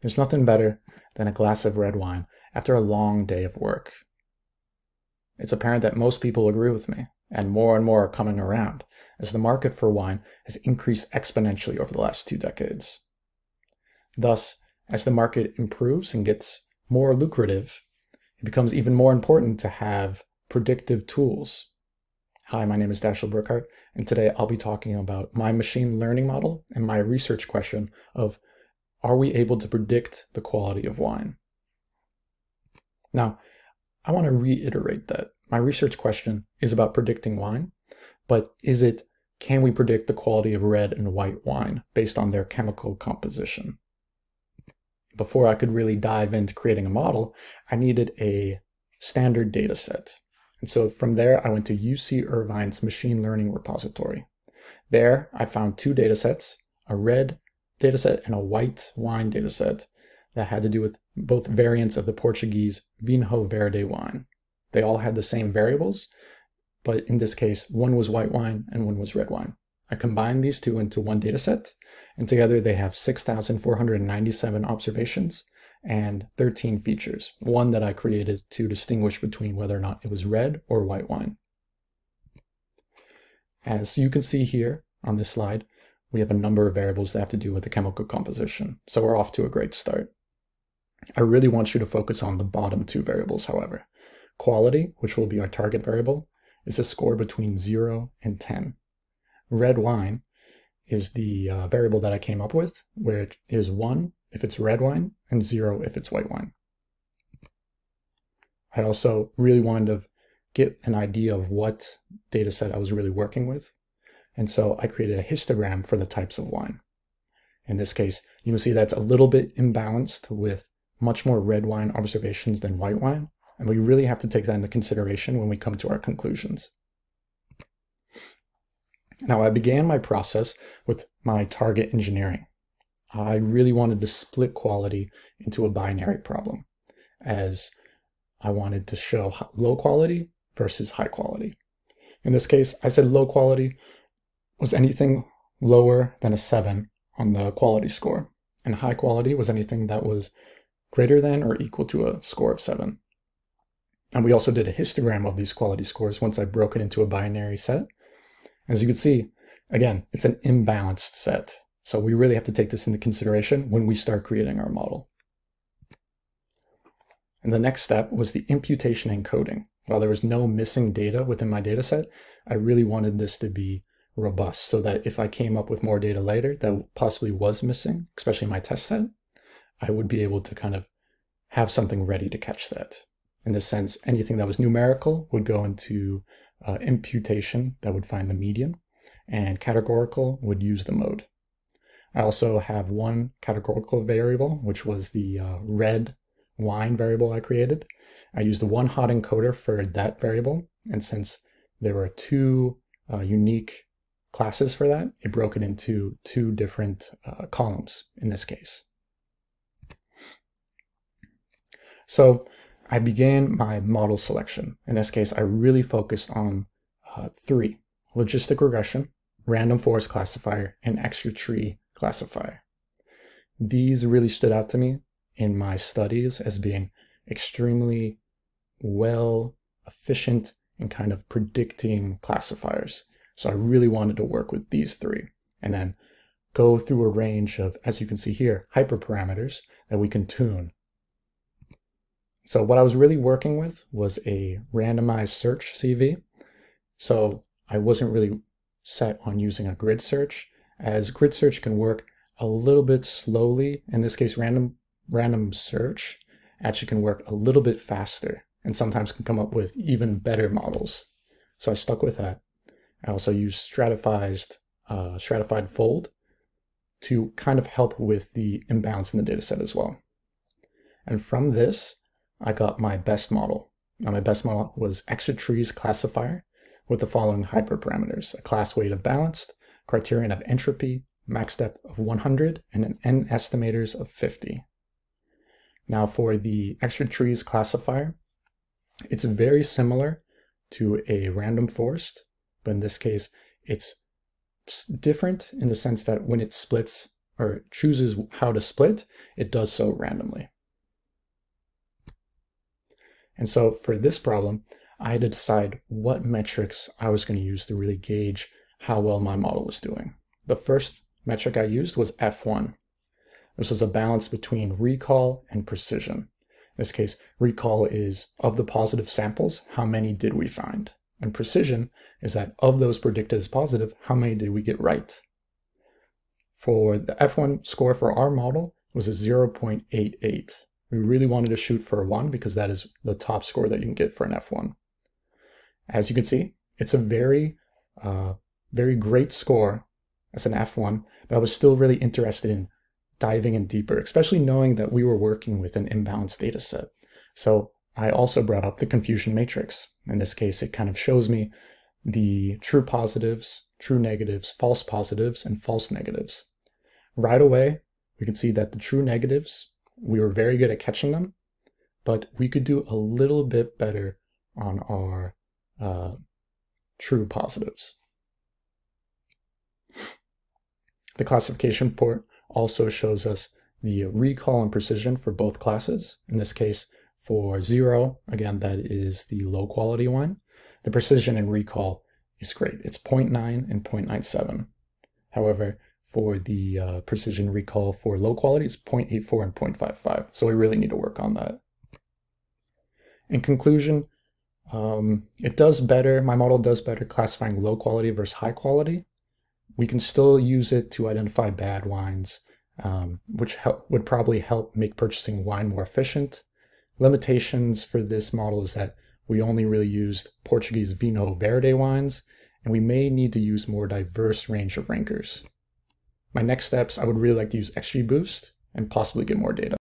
There's nothing better than a glass of red wine after a long day of work. It's apparent that most people agree with me, and more and more are coming around, as the market for wine has increased exponentially over the last two decades. Thus, as the market improves and gets more lucrative, it becomes even more important to have predictive tools. Hi, my name is Dashiell Brookhart, and today I'll be talking about my machine learning model and my research question of are we able to predict the quality of wine? Now, I want to reiterate that my research question is about predicting wine, but is it can we predict the quality of red and white wine based on their chemical composition? Before I could really dive into creating a model, I needed a standard data set. And so from there, I went to UC Irvine's machine learning repository. There, I found two data sets, a red dataset and a white wine dataset that had to do with both variants of the Portuguese Vinho Verde wine. They all had the same variables, but in this case, one was white wine and one was red wine. I combined these two into one dataset, and together they have 6,497 observations and 13 features, one that I created to distinguish between whether or not it was red or white wine. As you can see here on this slide, we have a number of variables that have to do with the chemical composition, so we're off to a great start. I really want you to focus on the bottom two variables, however. Quality, which will be our target variable, is a score between 0 and 10. Red wine is the uh, variable that I came up with, where it is 1 if it's red wine and 0 if it's white wine. I also really wanted to get an idea of what data set I was really working with. And so I created a histogram for the types of wine. In this case, you can see that's a little bit imbalanced with much more red wine observations than white wine. And we really have to take that into consideration when we come to our conclusions. Now, I began my process with my target engineering. I really wanted to split quality into a binary problem, as I wanted to show low quality versus high quality. In this case, I said low quality was anything lower than a 7 on the quality score, and high quality was anything that was greater than or equal to a score of 7. And we also did a histogram of these quality scores once I broke it into a binary set. As you can see, again, it's an imbalanced set. So we really have to take this into consideration when we start creating our model. And the next step was the imputation encoding. While there was no missing data within my dataset, I really wanted this to be robust so that if I came up with more data later that possibly was missing, especially my test set, I would be able to kind of have something ready to catch that. In the sense, anything that was numerical would go into uh, imputation that would find the median, and categorical would use the mode. I also have one categorical variable, which was the uh, red wine variable I created. I used the one hot encoder for that variable, and since there were two uh, unique classes for that, it broke it into two different uh, columns in this case. So I began my model selection. In this case, I really focused on uh, three, logistic regression, random forest classifier, and extra tree classifier. These really stood out to me in my studies as being extremely well efficient in kind of predicting classifiers. So I really wanted to work with these three and then go through a range of, as you can see here, hyperparameters that we can tune. So what I was really working with was a randomized search CV. So I wasn't really set on using a grid search as grid search can work a little bit slowly. In this case, random random search actually can work a little bit faster and sometimes can come up with even better models. So I stuck with that. I also use stratified, uh, stratified fold to kind of help with the imbalance in the data set as well. And from this, I got my best model. Now my best model was extra trees classifier with the following hyperparameters, a class weight of balanced, criterion of entropy, max depth of 100, and an n estimators of 50. Now for the extra trees classifier, it's very similar to a random forest, but in this case, it's different in the sense that when it splits or chooses how to split, it does so randomly. And so for this problem, I had to decide what metrics I was going to use to really gauge how well my model was doing. The first metric I used was F1. This was a balance between recall and precision. In this case, recall is of the positive samples, how many did we find? And precision is that of those predicted as positive, how many did we get right? For the F1 score for our model was a 0.88. We really wanted to shoot for a 1 because that is the top score that you can get for an F1. As you can see, it's a very, uh, very great score as an F1, but I was still really interested in diving in deeper, especially knowing that we were working with an imbalanced data set. So I also brought up the confusion matrix. In this case, it kind of shows me the true positives, true negatives, false positives, and false negatives. Right away, we can see that the true negatives, we were very good at catching them, but we could do a little bit better on our uh, true positives. The classification port also shows us the recall and precision for both classes. In this case, for zero, again, that is the low quality one. The precision and recall is great. It's 0.9 and 0.97. However, for the uh, precision recall for low quality, it's 0.84 and 0.55. So we really need to work on that. In conclusion, um, it does better, my model does better classifying low quality versus high quality. We can still use it to identify bad wines, um, which help, would probably help make purchasing wine more efficient. Limitations for this model is that we only really used Portuguese Vinho Verde wines, and we may need to use more diverse range of rankers. My next steps, I would really like to use XGBoost and possibly get more data.